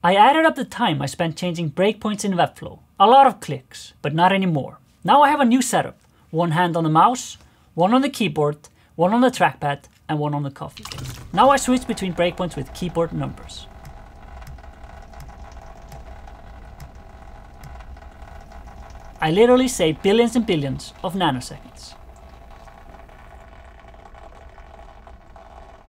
I added up the time I spent changing breakpoints in Webflow. A lot of clicks, but not anymore. Now I have a new setup. One hand on the mouse, one on the keyboard, one on the trackpad, and one on the coffee. Now I switch between breakpoints with keyboard numbers. I literally say billions and billions of nanoseconds.